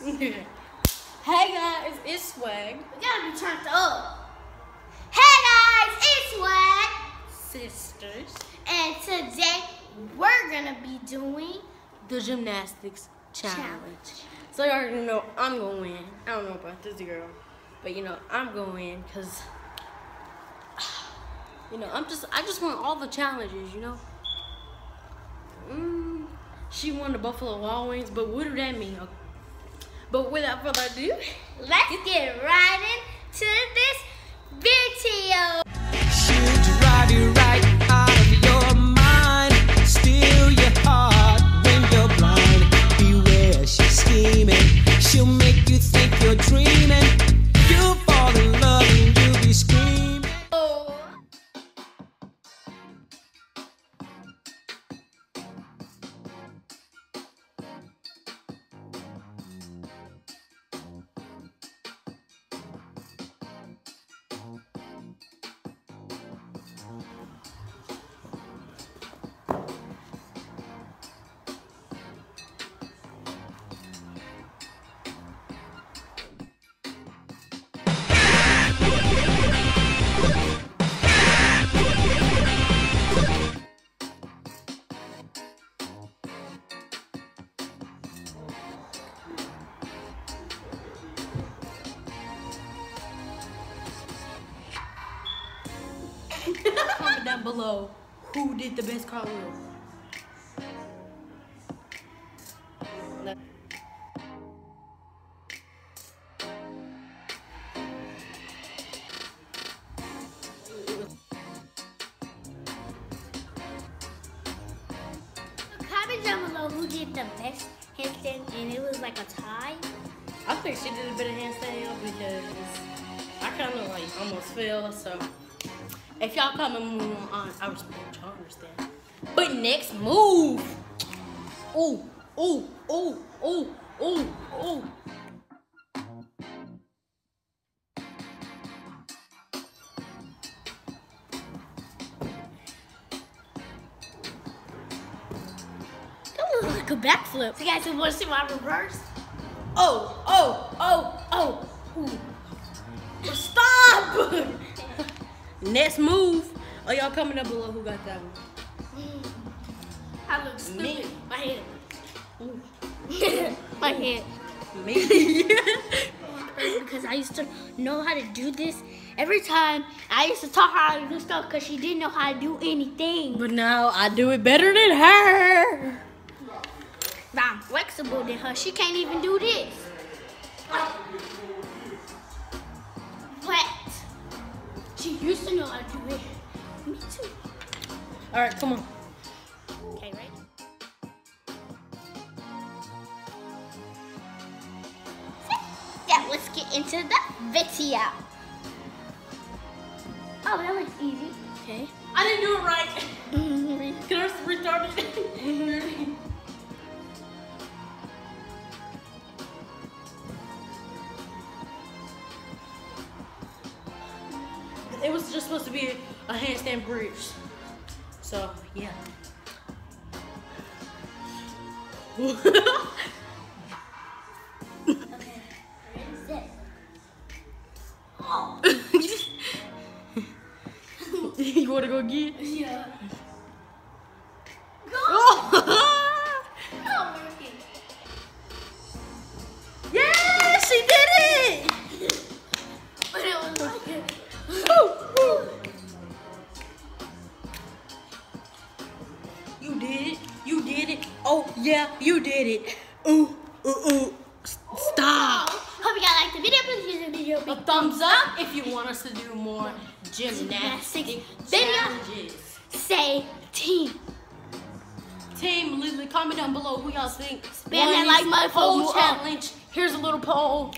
hey guys, it's Swag. We gotta be turned up. Hey guys, it's Swagg. Sisters. And today we're gonna be doing The gymnastics challenge. challenge. So y'all already know I'm gonna win. I don't know about this girl. But you know, I'm gonna win because you know, I'm just I just want all the challenges, you know? Mm, she won the Buffalo Wild Wings, but what do that mean? But without further ado, Let's get right into this video. She'll drive you right out of your mind, steal your heart when you're blind. Beware, she's scheming. She'll make you think you're dreaming. Down below who did the best cartwheel. Comment down below who did the best handstand and it was like a tie. I think she did a bit of handstand because I kind of like almost fell. So if y'all comment on, I respect y'all understand. But next move. Ooh, ooh, ooh, ooh, ooh, ooh. Like a backflip. So guys, you wanna see my reverse? Oh, oh, oh, oh. Ooh. Stop! Next move. Oh, y'all coming up below who got that one. I look stupid. Me. My head. My head. Me. because I used to know how to do this. Every time I used to taught her how to do stuff because she didn't know how to do anything. but now I do it better than her. But I'm flexible than her. She can't even do this. All right, come on. Okay, right? Yeah, let's get into the video. Oh, that looks easy. Okay. I didn't do it right. Can I restart it? it was just supposed to be a handstand bridge. So, yeah. Okay. Oh. you want to go get? Yeah. Yeah, you did it. Ooh, ooh, ooh. Stop. Hope you guys liked the video. Please give the video a A big thumbs up if you want us to do more gymnastic Video. challenges. Say team. Team, leave literally comment down below who y'all think. Spam won that like my button for whole challenge. Here's a little poll.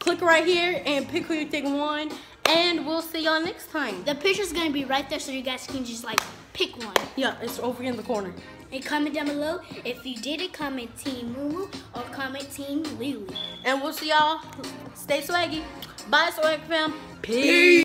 Click right here and pick who you think won. And we'll see y'all next time. The picture's gonna be right there so you guys can just like pick one. Yeah, it's over in the corner. And comment down below if you did it, comment Team Mumu or comment Team Lily. And we'll see y'all. Stay swaggy. Bye, swag fam. Peace.